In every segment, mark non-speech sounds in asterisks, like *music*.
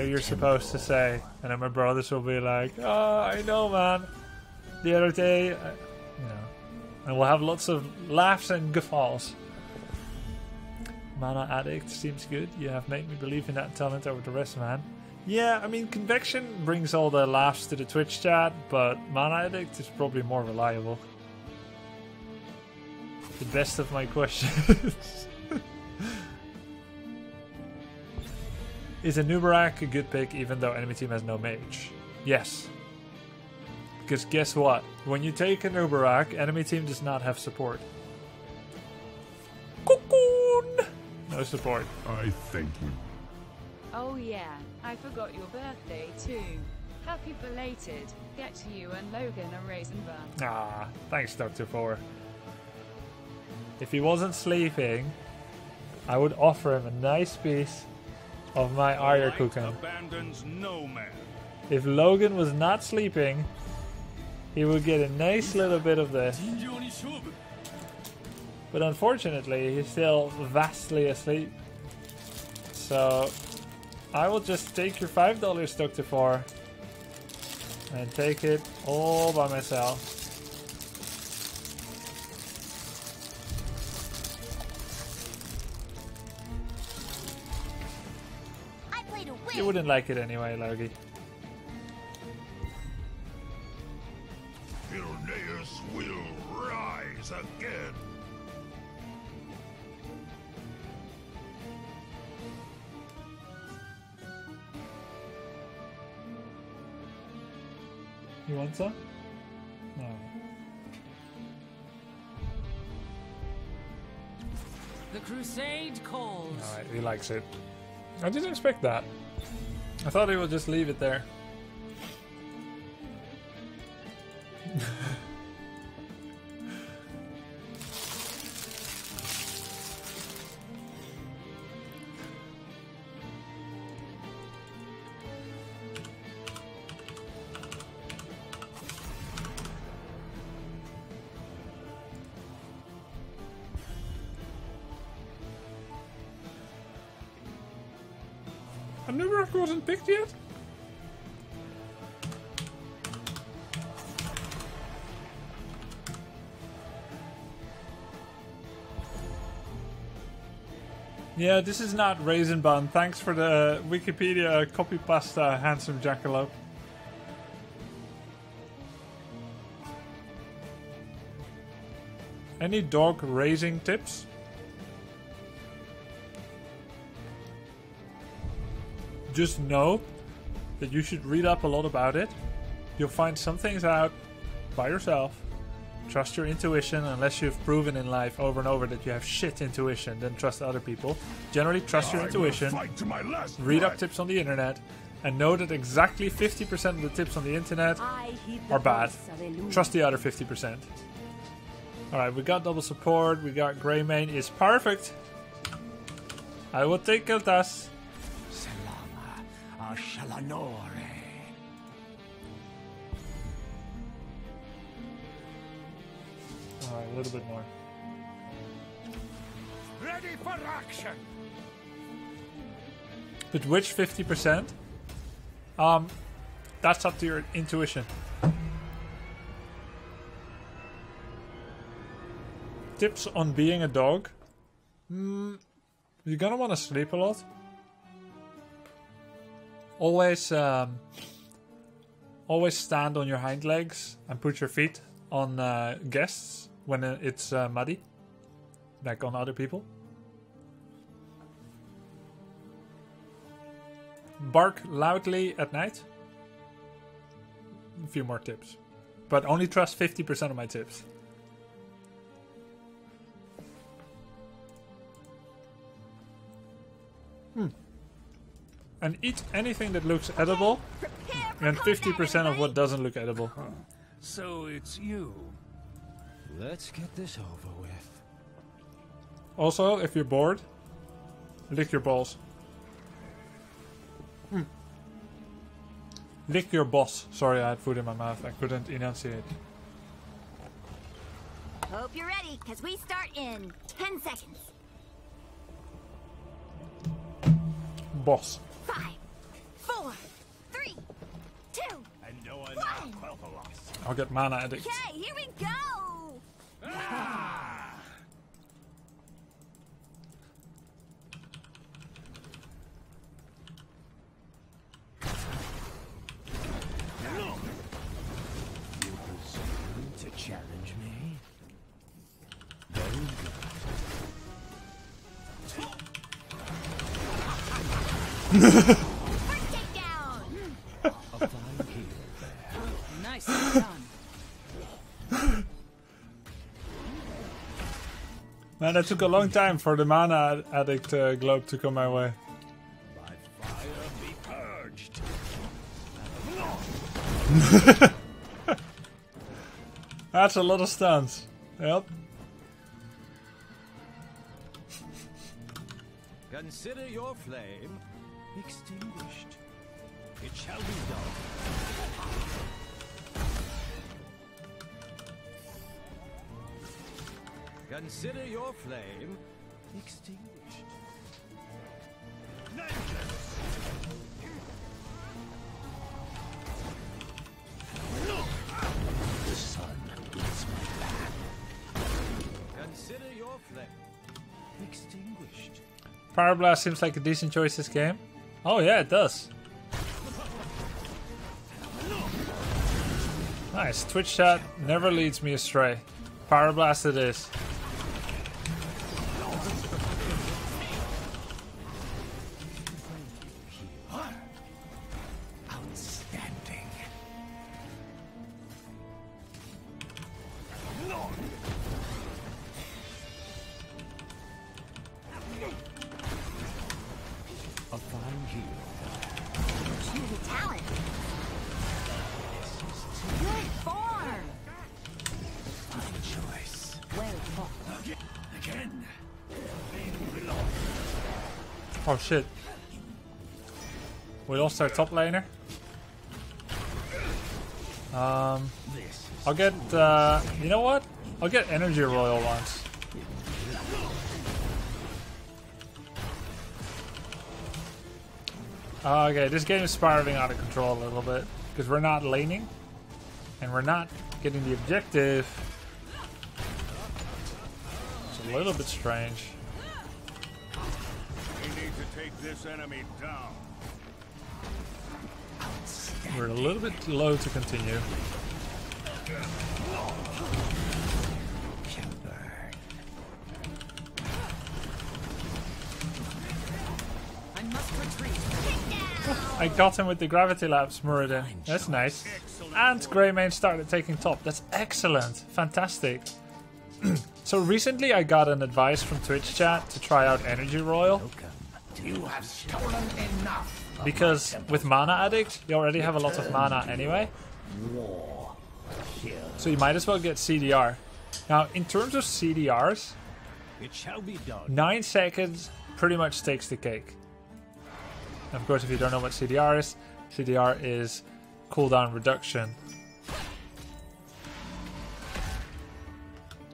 what are you supposed to say? And then my brothers will be like, oh, I know, man. The other day, I, you know, and we'll have lots of laughs and guffaws. Mana Addict seems good. You have made me believe in that talent over the rest, man. Yeah, I mean, Convection brings all the laughs to the Twitch chat, but Mana Addict is probably more reliable. The best of my questions. *laughs* is Anub'arak a good pick even though enemy team has no mage? Yes. Because guess what? When you take Anub'arak, enemy team does not have support. Cocoon! No support. I thank you. Oh yeah, I forgot your birthday too. Happy belated. Get to you and Logan a raisin bun. Ah, thanks, Dr. Four. If he wasn't sleeping, I would offer him a nice piece of my Eierkuchen. no. If Logan was not sleeping, he would get a nice little bit of this. But unfortunately, he's still vastly asleep. So, I will just take your $5 Dr. Four and take it all by myself. You wouldn't like it anyway, Logie. Ilneus will rise again. You want some? No. The crusade calls. Alright, he likes it. I didn't expect that. I thought he would just leave it there. Anub'arak wasn't picked yet? Yeah, this is not Raisin Bun. Thanks for the uh, Wikipedia copy pasta, handsome jackalope. Any dog raising tips? Just know that you should read up a lot about it. You'll find some things out by yourself. Trust your intuition unless you've proven in life over and over that you have shit intuition, then trust other people. Generally, trust your I intuition. Fight to my last Read up tips on the internet and know that exactly 50% of the tips on the internet the are bad. voice of illusion. Trust the other 50%. Alright, we got double support, we got Greymane is perfect. I will take Kael'thas. Selama ashal'anore. Alright, a little bit more. Ready for action. But which 50%? Um, that's up to your intuition. Tips on being a dog. Mm, you're gonna want to sleep a lot. Always, um, always stand on your hind legs and put your feet on uh, guests when it's uh, muddy, like on other people. bark loudly at night. A few more tips. But only trust 50% of my tips. And eat anything that looks edible, and 50% of what doesn't look edible. So it's you. Let's get this over with. Also, if you're bored, lick your balls. Hmm. Lick your boss. Sorry, I had food in my mouth. I couldn't enunciate. Hope you're ready, because we start in 10 seconds. Boss. I'll get mana addict. Okay, here we go! *laughs* You presume to challenge me? Very good. *laughs* Man, that took a long time for the mana addict uh, globe to come my way. *laughs* That's a lot of stuns. Yep. Consider your flame extinguished. It shall be done. Consider your flame extinguished. The sun is my path. Consider your flame extinguished. Power Blast seems like a decent choice this game. Oh yeah, it does. Nice. Twitch chat never leads me astray. Power Blast it is. Oh shit. We lost our top laner. Um, I'll get. Uh, you know what? I'll get Energy Royal once. Uh, okay, this game is spiraling out of control a little bit because we're not laning and we're not getting the objective. It's a little bit strange. We need to take this enemy down. We're a little bit low to continue. I must retreat. I got him with the Gravity Lapse Muradin. That's nice. And Greymane started taking top. That's excellent. Fantastic. *clears throat* so recently I got an advice from Twitch chat to try out Energy Royal. You have stolen enough. Because with Mana Addict, you already have a lot of mana anyway. So you might as well get CDR. Now, in terms of CDRs, It shall be done. 9 seconds pretty much takes the cake. And of course, if you don't know what CDR is, CDR is cooldown reduction.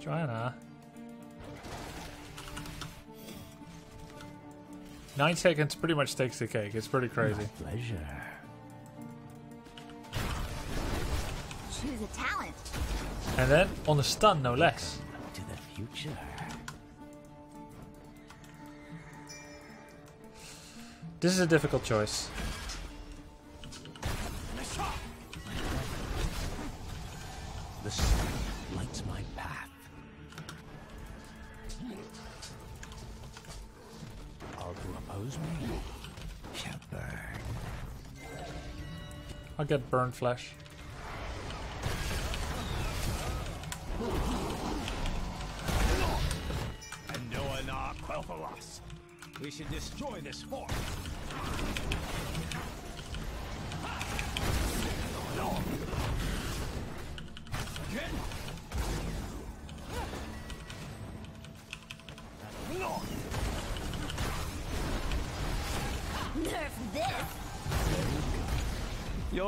Johanna. 9 seconds pretty much takes the cake. It's pretty crazy. My Pleasure. Choose a talent. And then on the stun, no less. To the future. This is a difficult choice. Get burned flesh. We should destroy this fort.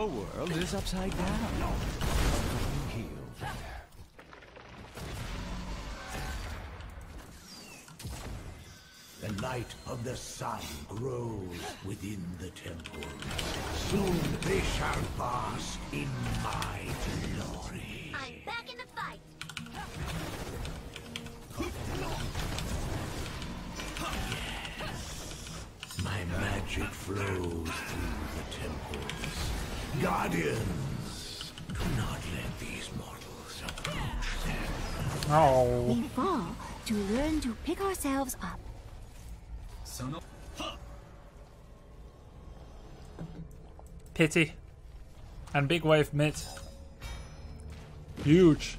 World is upside down. Heal. The light of the sun grows within the temple. Soon they shall bask in my glory. I'm back in the fight. Yes. My magic flows through the temples. Guardians, do not let these mortals approach them. Oh. We fall to learn to pick ourselves up. Pity. And big wave mid. Huge.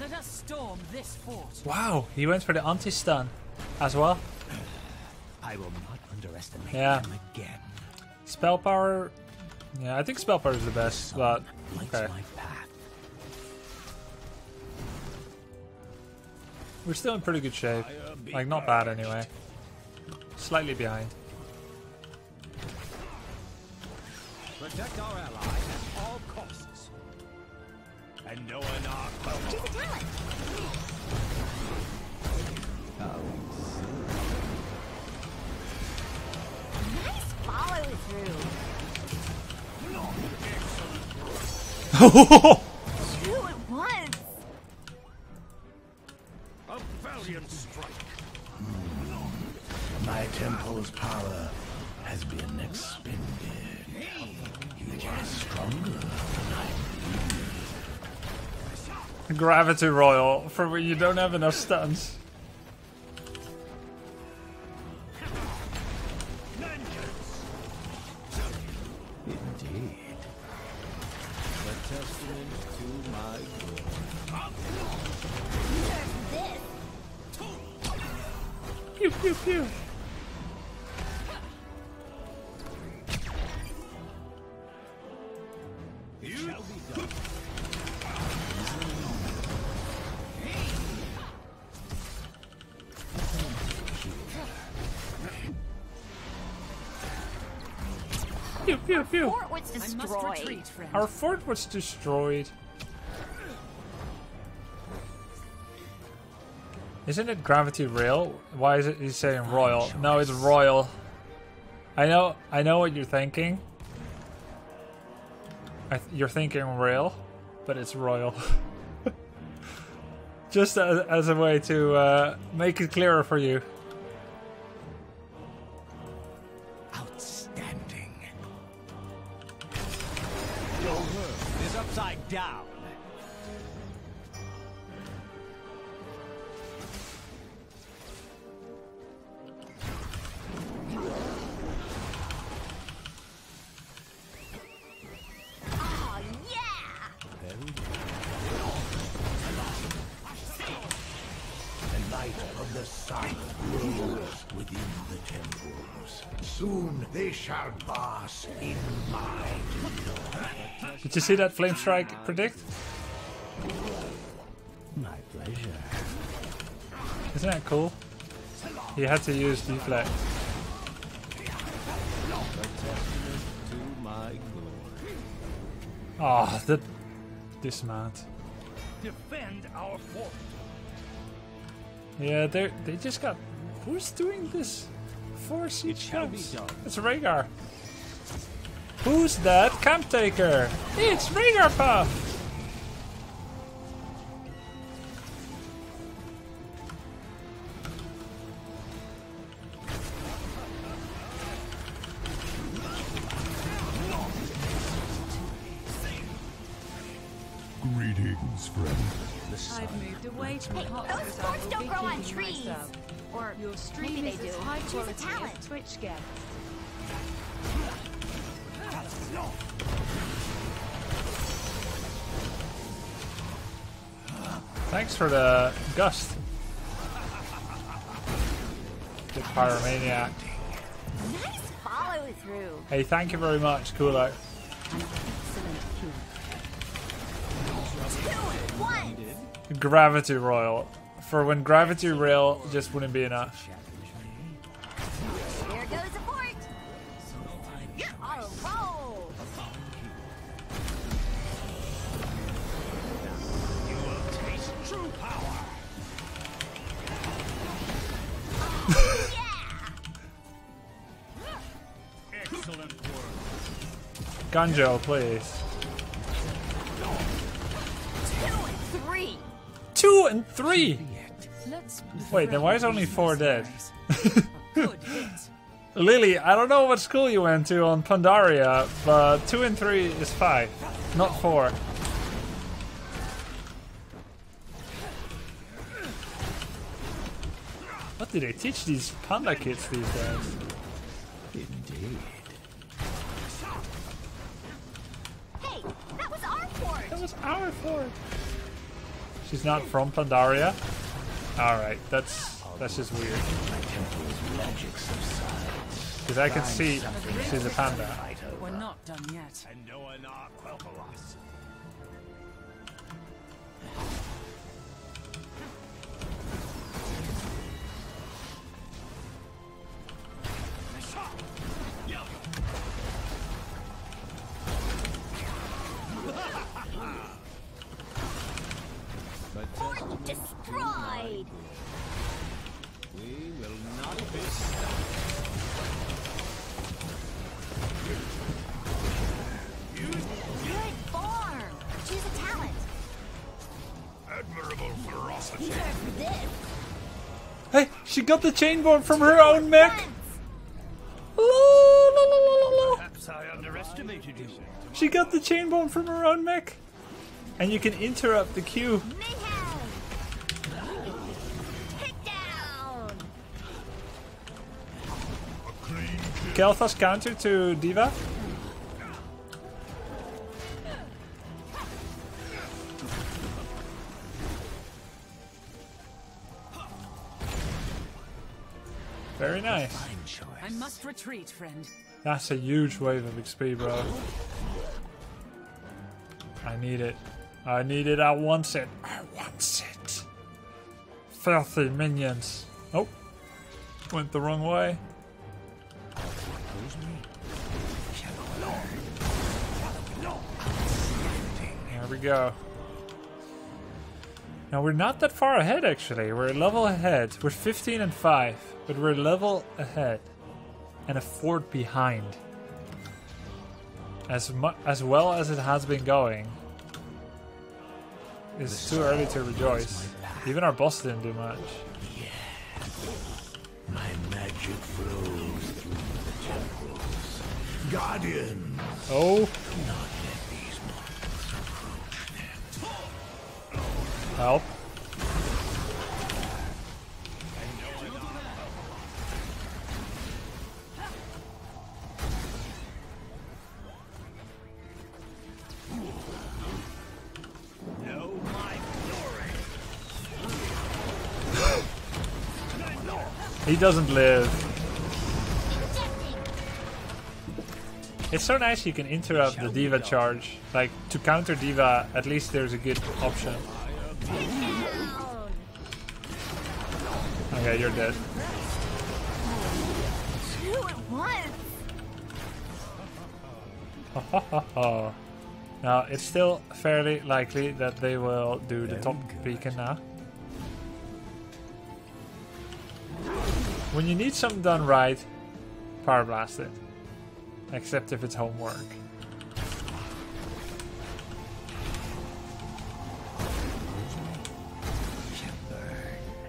Let us storm this fort. Wow, he went for the anti-stun as well. I will not underestimate Yeah. them again. Spell power. Yeah, I think spell power is the best, but okay. my path. We're still in pretty good shape. Like, not bad anyway. Slightly behind. Protect our ally at all costs. And no one are Choose a talent. Nice follow through. Two at once. a valiant strike. My temple's power has been expended. You are stronger than I Gravity Royal for when you don't have enough stuns. Pew pew. Pew pew. Fort was I must destroyed. retreat. Our fort was destroyed. Isn't it Gravity Rail? Why is it he's saying Royal? No, it's Royal. I know I know what you're thinking. I th- you're thinking Rail, but it's Royal. *laughs* Just as, as a way to uh, make it clearer for you. Did you see that Flame Strike predict? My pleasure. Isn't that cool? He had to use deflect. To my glory. Ah, the dismount. Defend our fort. Yeah, they they just got. Who's doing this? Four siege shall be camps. done. It's Rhaegar. Who's that camp taker? It's Rhaegar Puff. Greetings, friend. I've moved away from hot those because I forts don't grow on trees. myself. Or Your stream maybe is they as do. high Choose a talent. Twitch guests. Thanks for the gust. The pyromaniac. Nice follow through. Hey, thank you very much, Kulo. Gravity Royal. For when Gravity Rail just wouldn't be enough. You will taste true power. Excellent work. Ganjo, please. Two and three. Two and three. Wait, then why is only four dead? *laughs* Li Li, I don't know what school you went to on Pandaria, but two and three is five, not four. Do they teach these panda kids these days? Indeed. Hey, that was our fort. That was our fort. She's not from Pandaria. All right, that's that's just weird. My temple's magic. Because I can see she's a panda. We're not done yet. And Noah Nar Quel'Thalas. Destroyed. We will not be stopped. Good form. Choose a talent. Admirable ferocity. Here for this. Hey, she got the chain bomb from her own mech. Perhaps I underestimated you. She got the chain bomb from her own mech. And you can interrupt the queue. Mayhem. Kael'thas counter to D.Va. Very nice. I must retreat, friend. That's a huge wave of XP, bro. I need it. I need it. I want it. I want it. Filthy minions. Oh. Went the wrong way. There we go. Now we're not that far ahead actually. We're a level ahead. We're 15 and 5, but we're a level ahead and a fort behind. As mu- as well as it has been going, it's too early to rejoice. Even our boss didn't do much. Yeah. My magic flows through the temples. Guardians, Oh, do not let these monsters approach them. help! Know my glory. He doesn't live. It's so nice you can interrupt the D.Va charge. Like to counter D.Va, at least there's a good option. Okay, you're dead. Two at once. Oh. Now it's still fairly likely that they will do the top beacon now. When you need something done right, power blast it. Except if it's homework.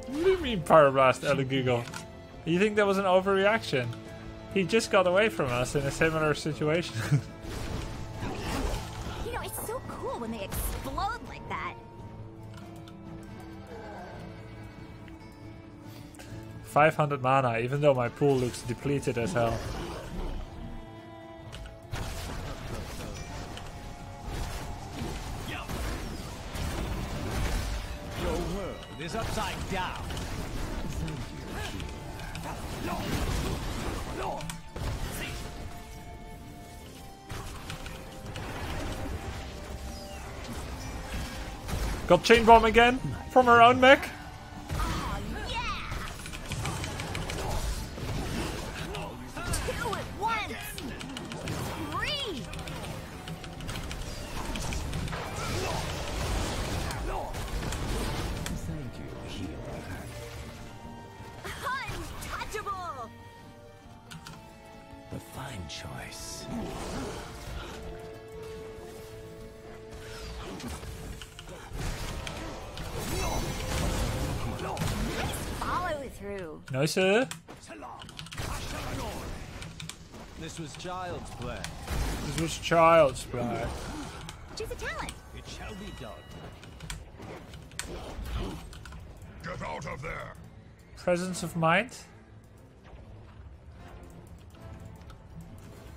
What do you mean power blast, Elegoogle? You think that was an overreaction? He just got away from us in a similar situation. *laughs* You know, it's so cool when they explode like that. Five hundred mana, even though my pool looks depleted as hell. Got chain bomb again from her own mech. Child's play. This was child's play. Choose a talent. It shall be done. Get out of there! Presence of mind.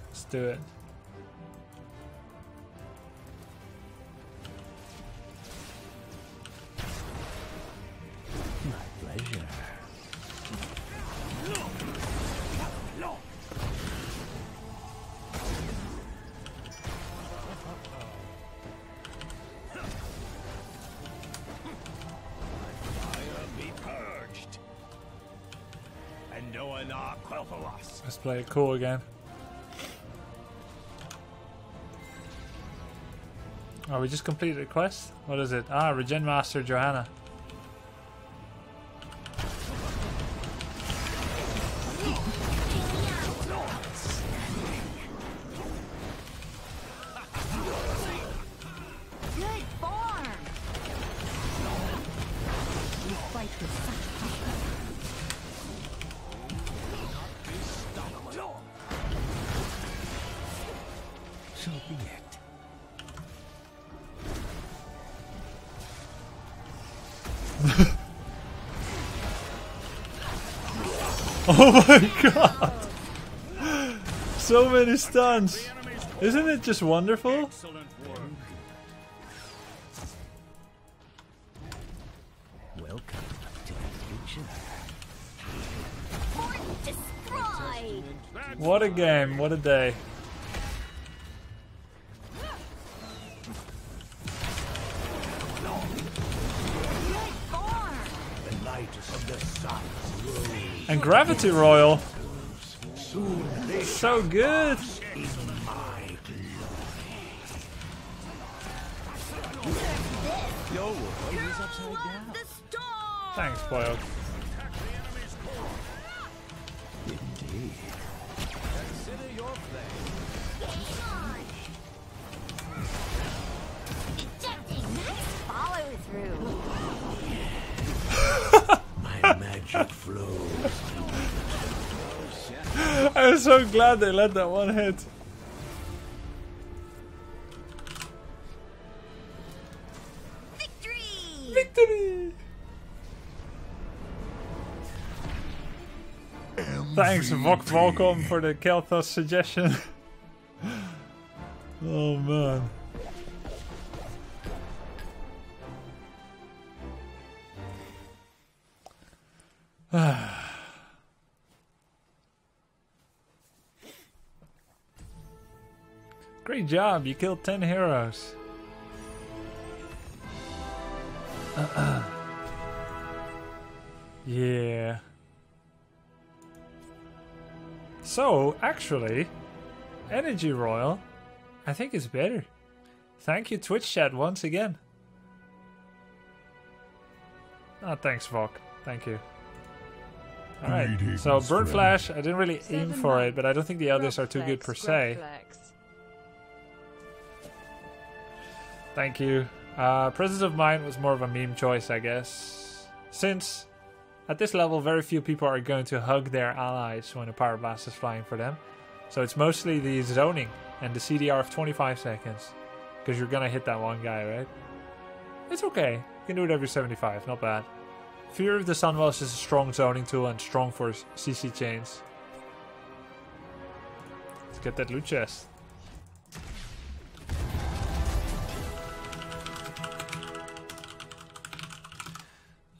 Let's do it. Play it cool again. Oh, we just completed a quest? What is it? Ah, Regen Master Johanna. *laughs* Oh my god! So many stuns! Isn't it just wonderful? Welcome to the future. What a game, what a day. And Gravity Royal, so good! Thanks, my I'm so glad they let that one hit. Victory. Victory! Thanks, Vok Volcom, for the Kael'thas suggestion. *laughs* oh man. Great job, you killed 10 heroes. Uh-uh. *clears throat* Yeah. So, actually, Energy Royal, I think is better. Thank you, Twitch chat, once again. Oh, thanks, Vok. Thank you. Alright, so Burn. Flash, I didn't really aim for it, but I don't think the others are too good per se. Thank you. Uh, Presence of Mind was more of a meme choice, I guess. Since at this level, very few people are going to hug their allies when a Power Blast is flying for them. So it's mostly the zoning and the CDR of 25 seconds. Because you're gonna hit that one guy, right? It's okay. You can do it every 75, not bad. Fury of the Sunwells is a strong zoning tool and strong for CC chains. Let's get that loot chest.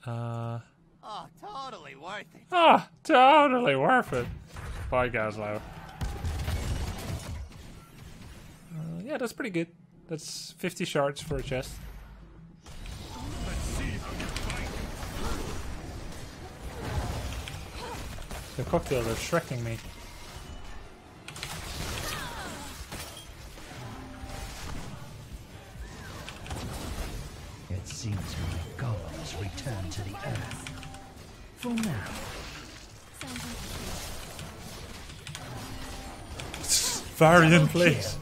Uh, Oh, totally worth it. ah, totally worth it. Bye, Gaslow. Uh, yeah, that's pretty good. That's 50 shards for a chest. The cocktail are shrekking me. Varian place.